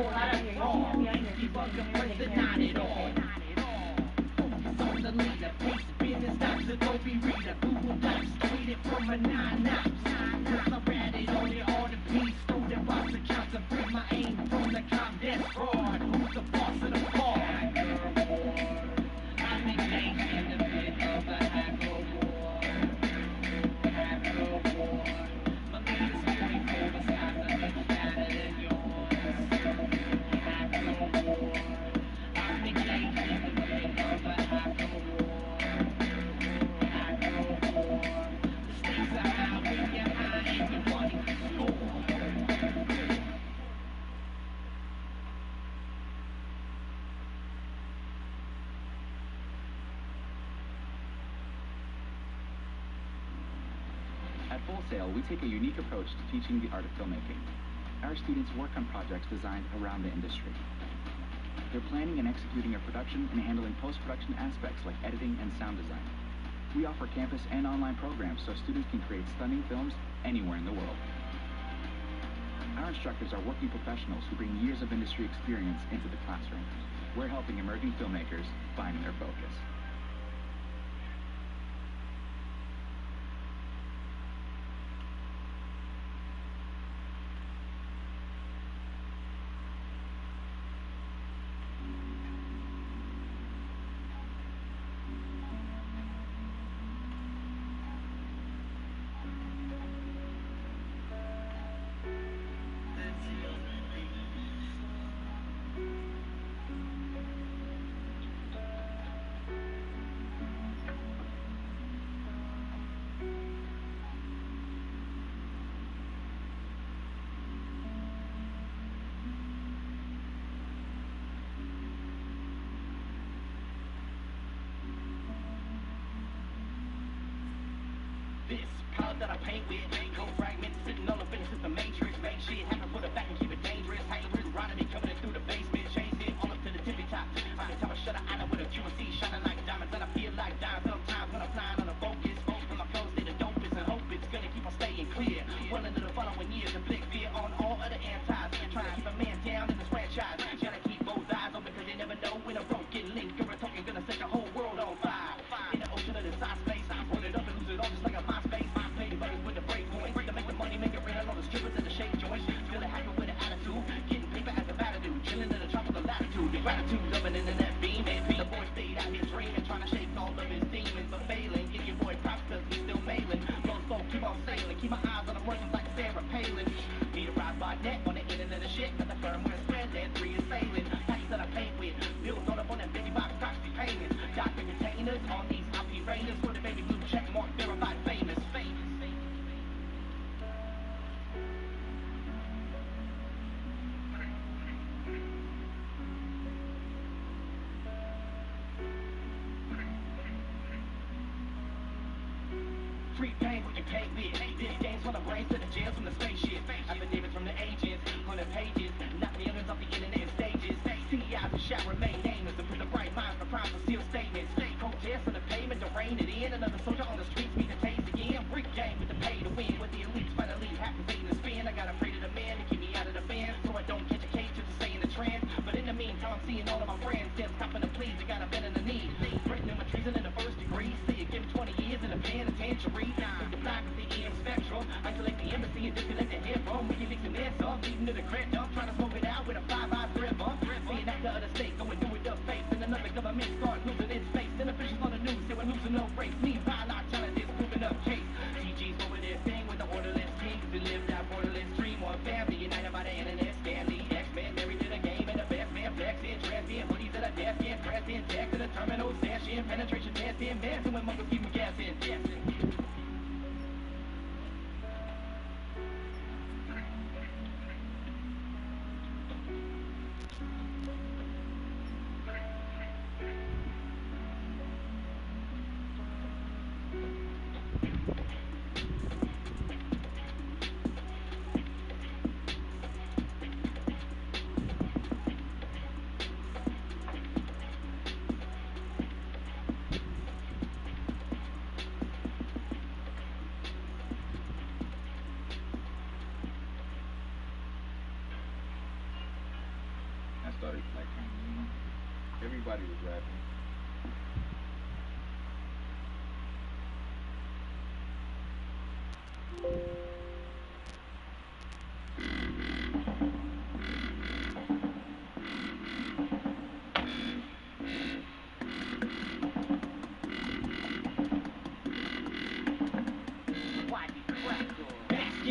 all don't at all. Suddenly the face of business stops at be. Reader. Google Docs, tweeted from a 9-9. Sale, we take a unique approach to teaching the art of filmmaking. Our students work on projects designed around the industry. They're planning and executing a production and handling post-production aspects like editing and sound design. We offer campus and online programs so students can create stunning films anywhere in the world. Our instructors are working professionals who bring years of industry experience into the classroom. We're helping emerging filmmakers find their focus. Powers that I paint with, go fragment. all of his demons are failing. Give your boy props cause he's still mailing. Blow soul, keep on sailing. Keep my eyes on the running like Sarah Palin. Need a ride by net on the internet of shit. Got the firm firmware spread, that three is sailing. Pipes that I paint with. Bills on up on that bitty box, proxy payments. Docker containers on these happy rainers.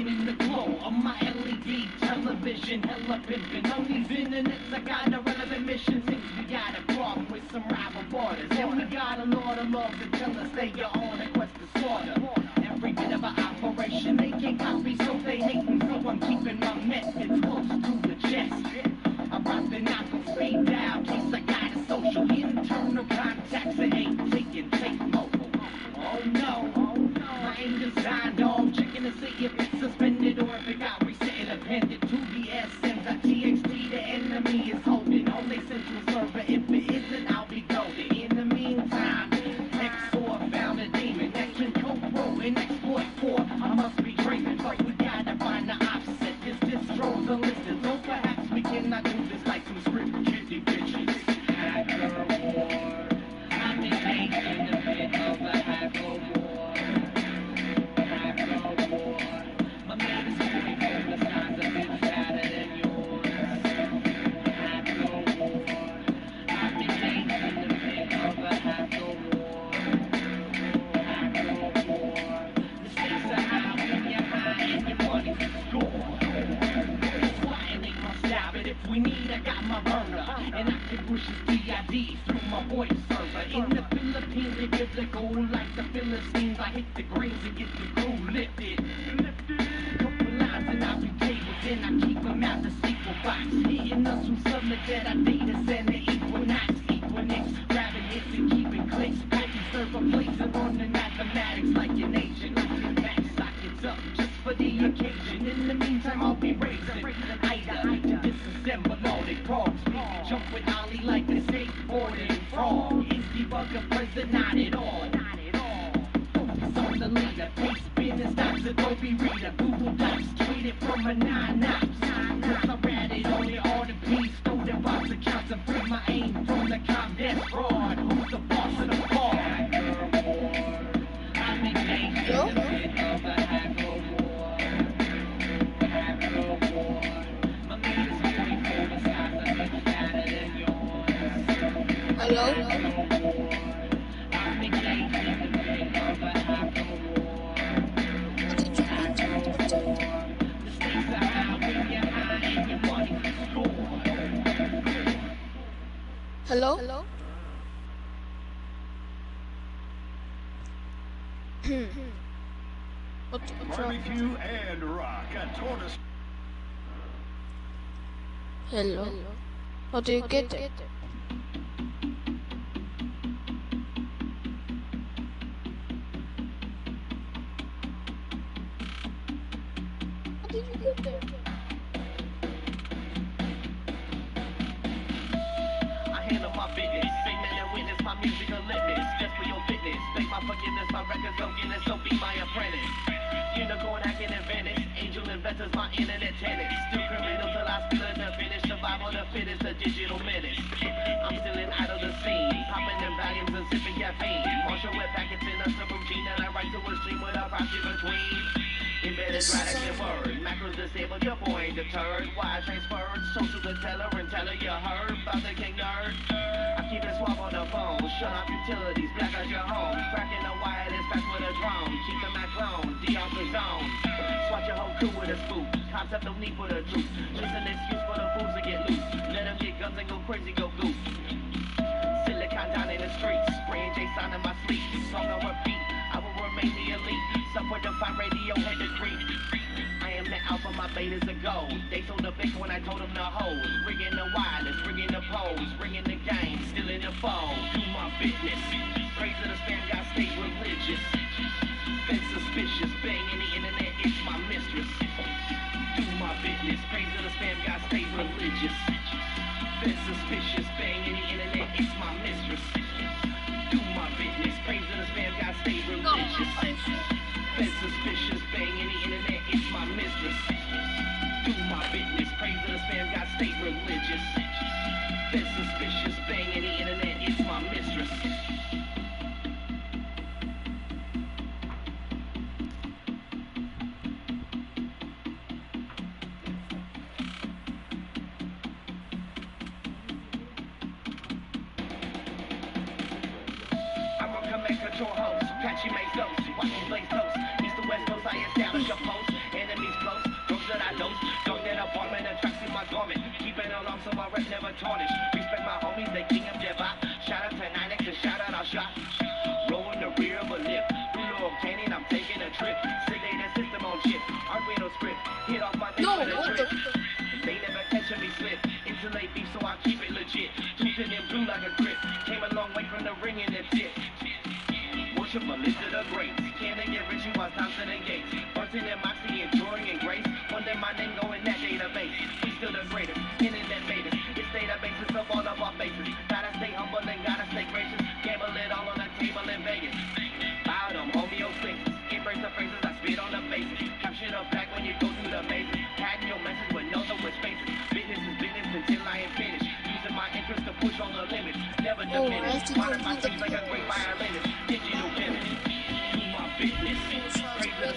In the glow of my LED television, hella pimpin'. In it, I got a relevant mission. Since we got a problem with some rival borders. And we got a lot of love to tell us they are this through my voice server. In the Philippines, they biblical like the Philistines. I hit the greens and get the crew lifted. Couple lines and I be tables, then I keep them out the SQL box. Hitting us from summit that I data center equinox, equinix. Grabbing hits and keeping clicks. Packing server plates and running mathematics like an agent. Back sockets up just for the occasion. In the meantime, I'll Is Hello? How do you get it? Proxy between. Embedded product and word. Macros disabled, your boy ain't deterred. Why transferred? Social the teller and teller you heard about the king nerd. I keep it swab on the phone. Shut off utilities, black out your home. Cracking the wireless back with a drone. Keep the Mac clone, the zone. Swat your whole crew with a spook. Concept no need for the truth. Just an excuse for the fools to get loose. Let them get guns and go crazy, go goose. The fine radio head degree. I am the alpha, my betas are gold. They sold the bitch when I told them to hold. Ringing the wireless, ringing the poles, ringing the game, still in the fold. Do my business. Praise to the spam, God stay religious. Been suspicious, banging the internet, it's my mistress. Do my business. Praise to the spam, God stay Do my business. Pray for the.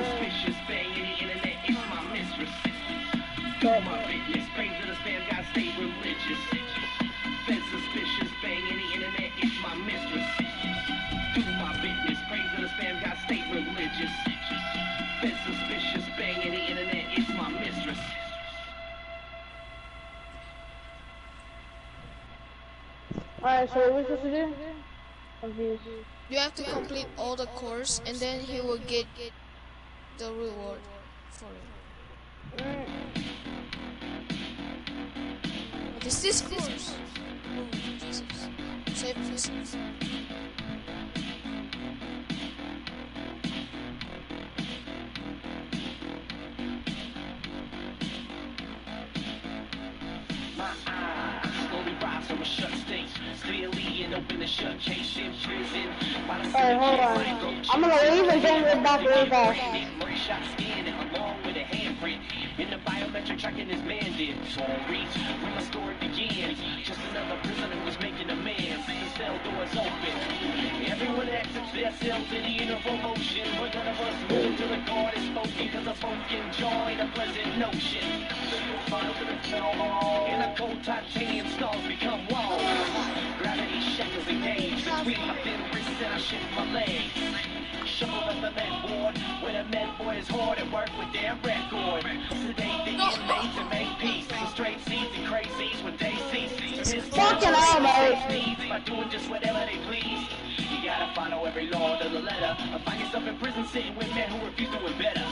Suspicious. Internet. It's my mistress. Do my business. Pray for the spam, God stay religious. Alright, so what we supposed to do? Confused. You have to complete all the course and then he will get the reward for it. What is this course? Oh, Jesus. Save this. My eyes slowly rise from a shut state. Clearly and open the shut in prison. The Alright, hold on. I'm gonna leave and then get back really fast. Shot with a handprint. In the biometric tracking this man did. So I reach where my story begins. Just another prisoner who's making amends. The cell doors open. Everyone exits their cells in the uniform motion. But none of us move till the guard is spoken. Cause a spoken joy ain't a pleasant notion. In a cold titanium skulls become walls. Gravity shackles engage between my thin wrists and I shift my legs. Shuffle up the med board, where the med boys hard at work with their record. Sedate the inmates and make peace. Straight seeds and crazies. To his Fucking hell, mate. needs by doing just whatever they please. You gotta follow every law to the letter. Or find yourself in prison sitting with men who refuse to do better.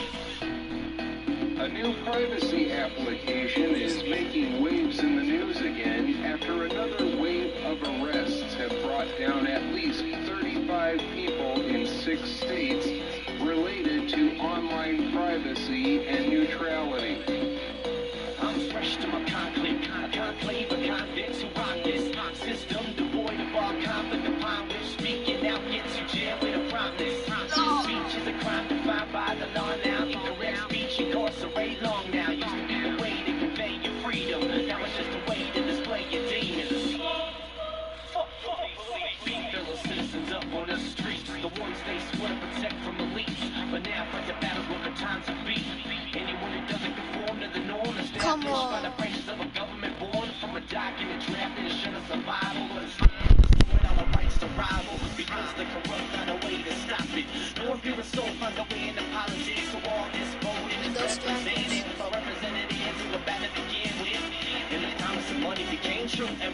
A new privacy application is making waves in the news again after another wave of arrests have brought down at least 35 people in six states related to online privacy and neutrality. Crime by the law now. Incorrect speech incarcerate long now. Used to be the way to convey your freedom. Now it's just a way to display your demons. Beat fellow citizens up on the streets, the ones they swear to protect from elites. But now fight the battles when the times are beat. Anyone who doesn't conform to the norm is Come on. by the branches of a government born from a document drafted to show the survival of with the rights to rival because the corrupt found a way to stop it. No a soul finds a way into politics, so all this voting is Those represented for representatives who were bad to begin with. And the promise of money became true.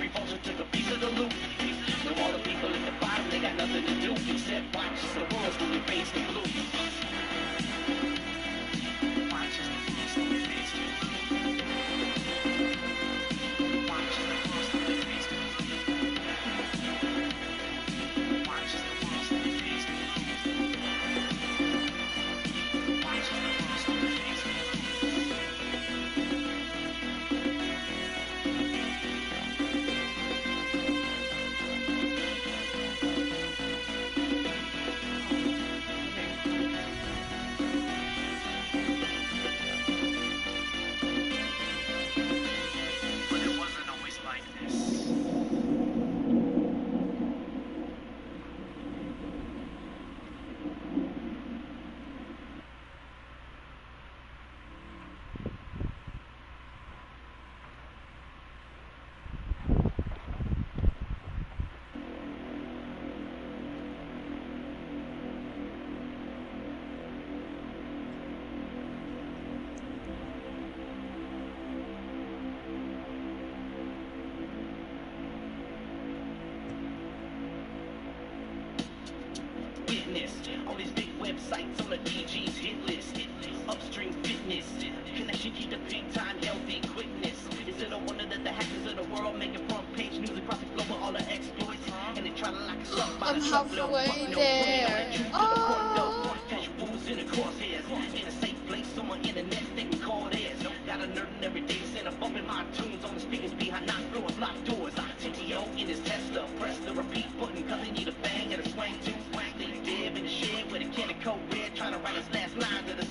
Cold red, trying to write his last lines of the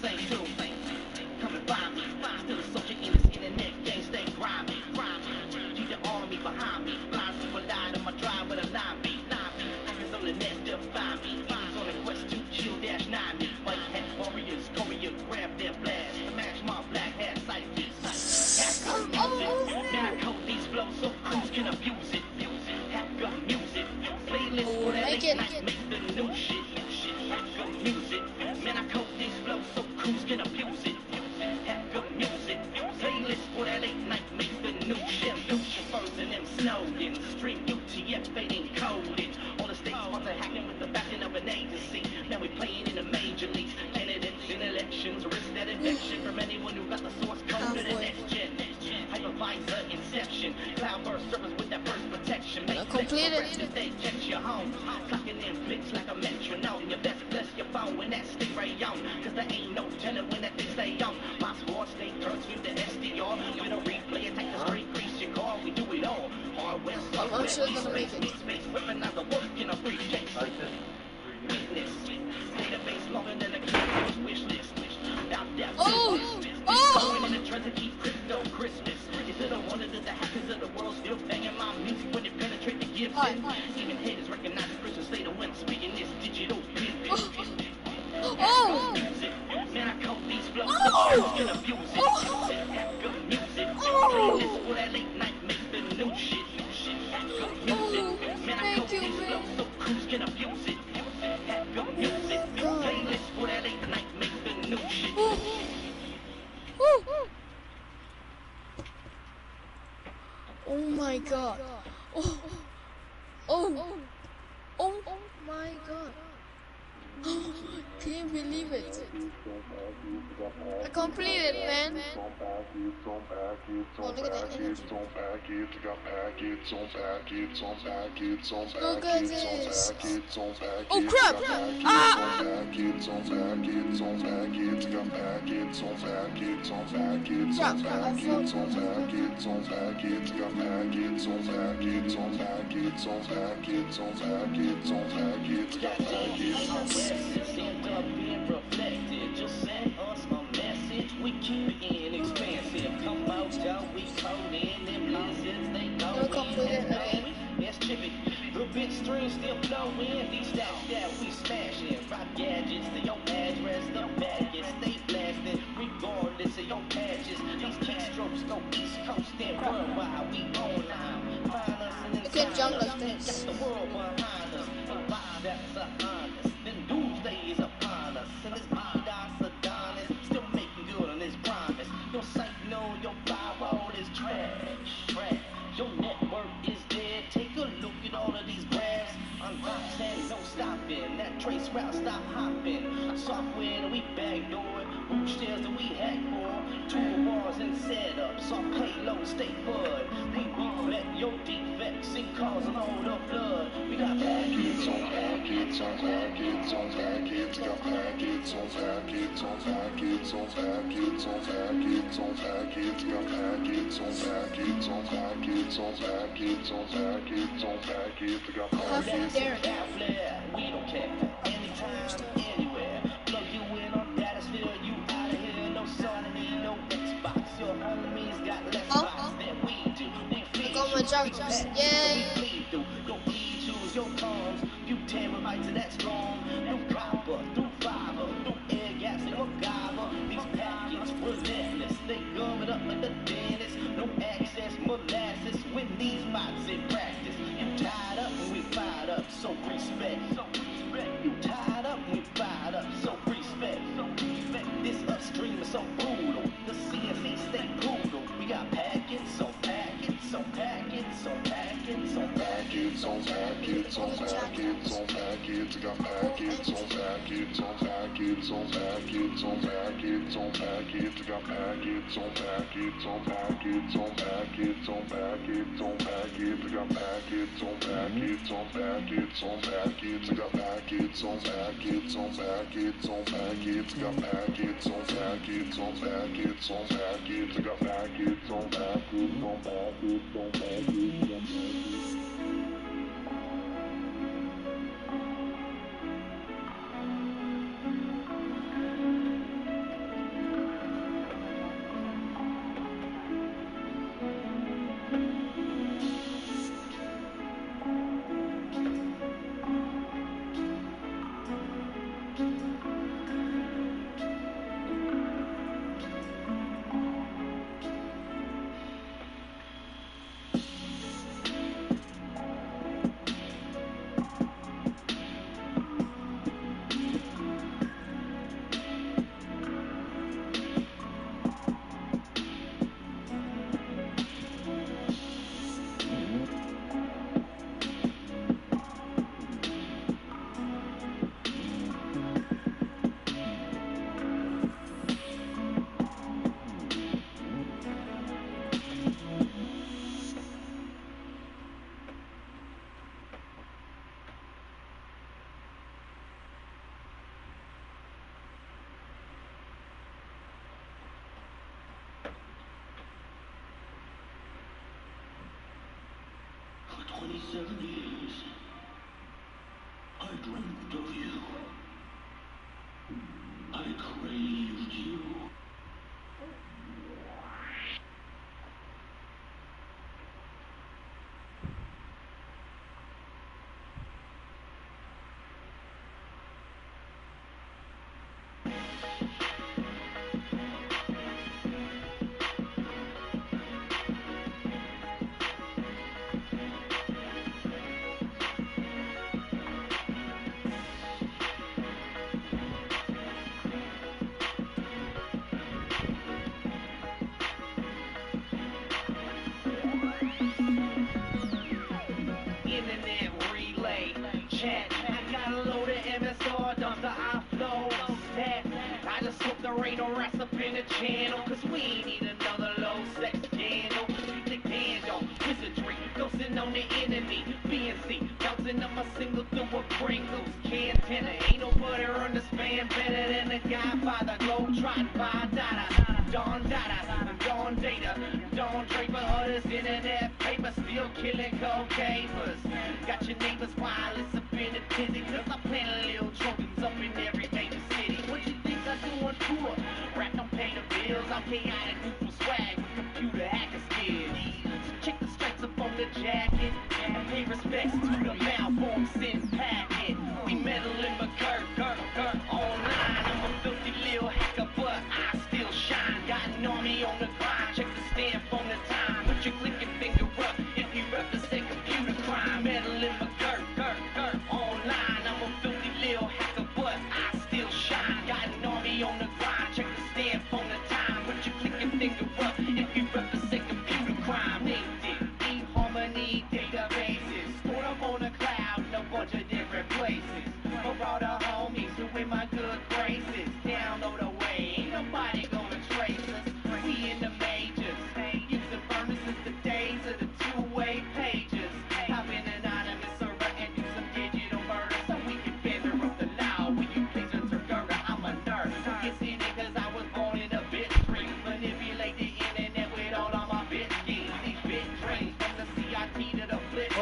Clocking in flicks like a metronome. You best bless your phone when that stick right on. Cause there ain't no telling when that thing stay on. Box war, stay turns with the SDR. We don't replay it, take the straight grease your car. We do it all. Hardware, I'm software, sure gonna space, it. space, whipping out the work in a briefcase. Weakness. Database longer than a kid's wish list. Without that Oh! business. Oh! Going in oh! the trends to keep crypto Christmas. Is it a wonder that the hackers of the world still banging my music when they penetrate the gifts? Hi, hi. Even haters recognize the state of when I'm speaking this digital business. Oh! Music. Man, I code these flows Oh! so crews can abuse it. Oh! Music. Oh! Playlist oh! for that late night make the new shit. Hacker Oh, music. Man, I you, these man. flows so crews can abuse it. Hacker music. Oh, god. Playlist for that late night make the new shit. Oh. Oh. Oh my god. Oh. Oh. Oh my god. Can you believe it? I completed, man. Oh, look at that energy. Look at this. Oh crap! Ah! Crap, crap, I fell. We keep it expansive. Come out, y'all. We code in them losses. They go No completed again. Yes, chippy. The bit stream still flowing. These stacks that we smashing. Rock gadgets to your address. The baggage stay blasting. Regardless of your patches. These keystrokes go east coast and worldwide. We online. Find us in You can That trace stop hopping. Software that we backdoor. Root shells that we hack for. Toolbars and setups. Our payload stay bud. We reflect your defects and cause all the blood. We got packets on packets on packets on packets. Got packets on packets on packets on packets on packets on packets. Got packets on packets on packets on packets on packets on packets. Got Halfway there. Flair, we don't care. We feed got my we pack, Yay. packets on packets on packets on packets. Got packets on packets on packets on packets on packets on packets. Got packets on packets on packets on packets on packets on packets. Got packets on packets on packets on packets. Got packets on packets on packets on packets. Got packets on packets on packets on packets. Got packets on packets on packets on packets on packets. tudo isso. don't left.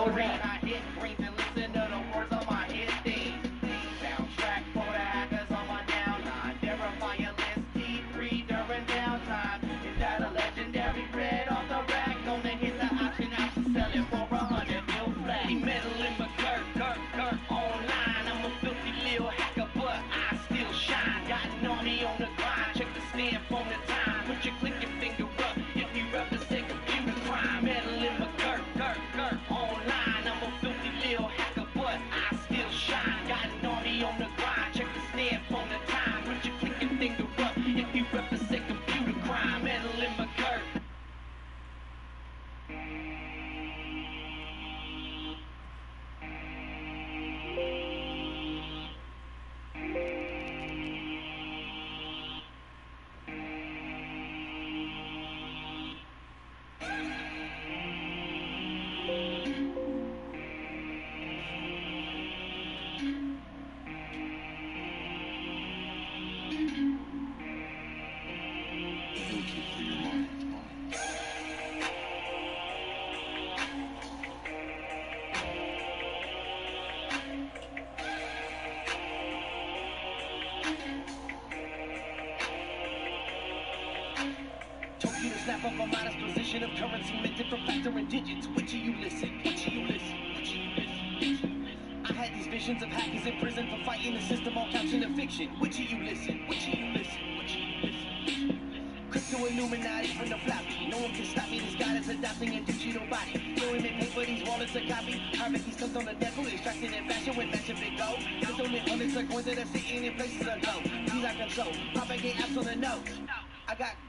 Oh, man. Digits. Which of you listen? Which of you listen? Which of you listen? I had these visions of hackers in prison for fighting the system on couching of fiction. Which of you listen? Which of you listen? Which of you listen? Crypto Illuminati from the floppy. No one can stop me. This God is adopting a digital body. No Throwing in paper, these wallets are copy. These stuff on the devil, extracted in fashion with massive big gold. Consume it hundreds of coins that are sitting in places ago. These I control.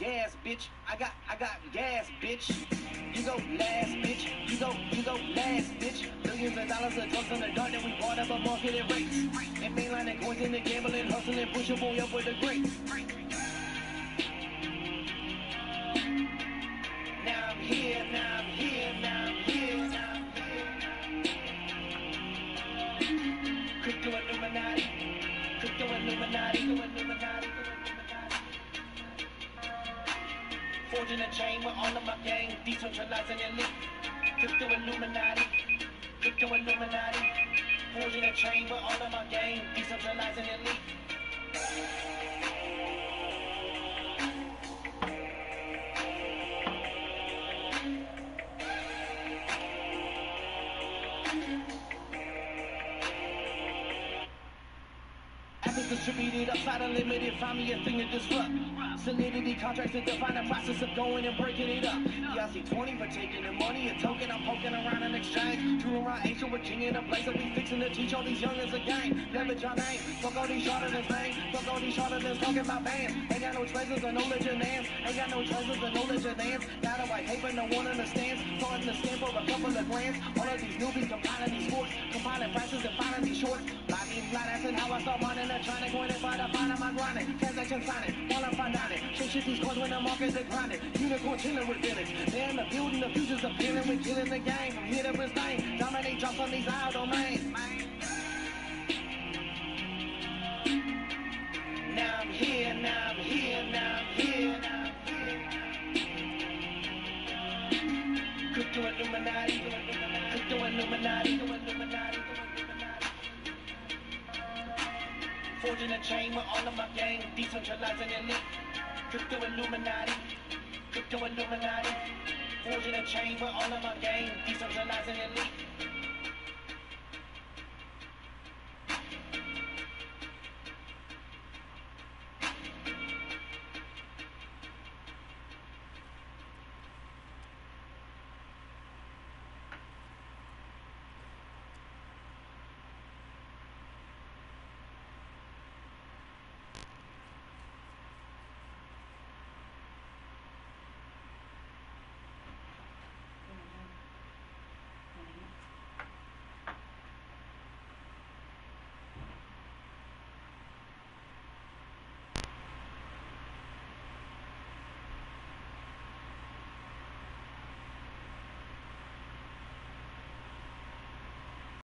Gas, bitch. I got, I got gas, bitch. You go last, bitch. You go, you go last, bitch. Billions of dollars of drugs on the dark that we bought up a market at rates. And mainlining coins in the gambling, hustling, push your boy up with the greats. Forging a chain with all of my gang, decentralizing elite. Crypto Illuminati, Crypto Illuminati. Forging a chain with all of my gang, decentralizing elite. Distributed upside unlimited, find me a thing to disrupt. Solidity contracts that define the process of going and breaking it up. ERC-20 for taking the money, a token I'm poking around in exchange. Drew around Asia, Virginia, the place that we fixing to teach all these youngins a game. Leverage your name, fuck all these charlatans, man. Fuck all these charlatans talking about bands. Ain't got no treasures or no legend names. Ain't got no treasures or no legend names. Got a white paper, no one understands. Starting to scan for a couple of grands. All of these newbies compiling these sports, compiling prices and finding these shorts. Blocking, flat asking how I start mining and trying go in and find a find my grinding. Transaction while I'm finding it. Shit, these coins when the market's grinding. Unicorn chilling with villains. They're in the building, the future's appealing. We're killing the game from here to Brisbane. Dominate drops on these isle domains. Now I'm here, now I'm here, now I'm here, now I'm here. Crypto Illuminati, Crypto Illuminati, Crypto Illuminati. Forging a chain with all of my gang, decentralizing elite. Crypto Illuminati, Crypto Illuminati. Forging a chain with all of my gang, decentralizing elite.